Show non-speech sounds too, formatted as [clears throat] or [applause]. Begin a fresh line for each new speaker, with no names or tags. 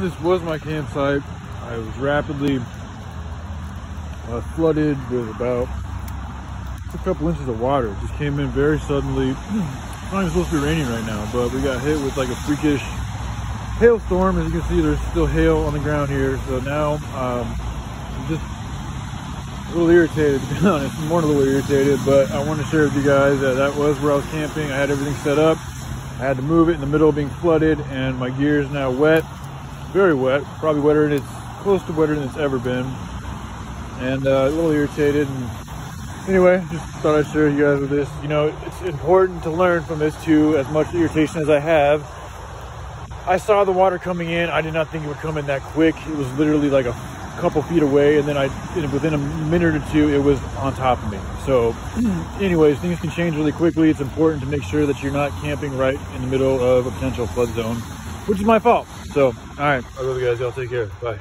this was my campsite. I was rapidly uh, flooded with about a couple inches of water. It just came in very suddenly. [clears throat] It's not even supposed to be raining right now, but we got hit with like a freakish hailstorm. As you can see, there's still hail on the ground here. So now um, I'm just a little irritated, to be [laughs] honest. I'm more than a little irritated, but I want to share with you guys that that was where I was camping. I had everything set up. I had to move it in the middle of being flooded, and my gear is now wet, very wet, probably wetter than it's close to wetter than it's ever been, and uh, a little irritated. And anyway, just thought I'd share you guys with this. You know, it's important to learn from this too, as much irritation as I have. I saw the water coming in. I did not think it would come in that quick. It was literally like a couple feet away, and then I, within a minute or two, it was on top of me. So, [clears throat] anyways, things can change really quickly. It's important to make sure that you're not camping right in the middle of a potential flood zone, which is my fault. So, all right, I love you guys. Y'all take care. Bye.